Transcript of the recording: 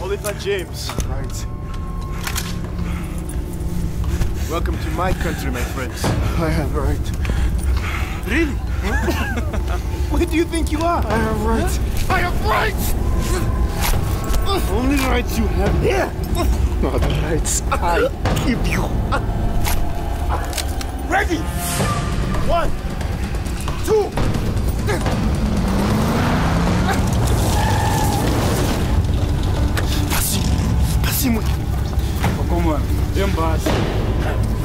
Oliver James. Right. Welcome to my country, my friends. I have right. Really? Where do you think you are? I have right. I have right. Only rights you have here Not the rights I give you. Ready? One. máximo. Ô, comando, embaixo.